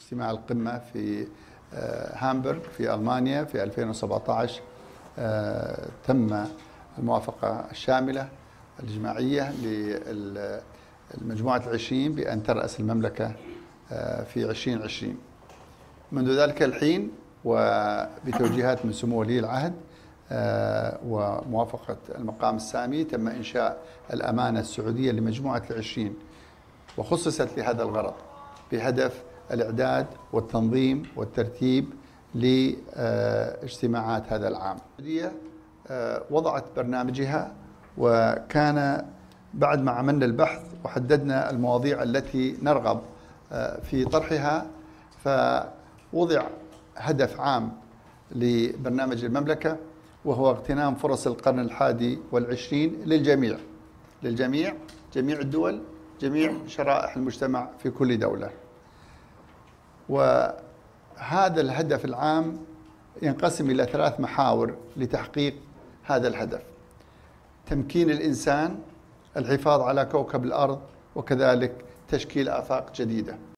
اجتماع القمة في آه، هامبورغ في ألمانيا في 2017 آه، تم الموافقة الشاملة الإجماعية للمجموعة العشرين بأن ترأس المملكة آه، في 2020 منذ ذلك الحين وبتوجيهات من سمو ولي العهد وموافقة المقام السامي تم إنشاء الأمانة السعودية لمجموعة العشرين وخصصت لهذا الغرض بهدف الإعداد والتنظيم والترتيب لاجتماعات هذا العام. السعودية آه، وضعت برنامجها وكان بعد ما عملنا البحث وحددنا المواضيع التي نرغب آه، في طرحها فوضع هدف عام لبرنامج المملكة وهو اغتنام فرص القرن الحادي والعشرين للجميع. للجميع جميع الدول جميع شرائح المجتمع في كل دولة. وهذا الهدف العام ينقسم إلى ثلاث محاور لتحقيق هذا الهدف. تمكين الإنسان الحفاظ على كوكب الأرض وكذلك تشكيل آفاق جديدة.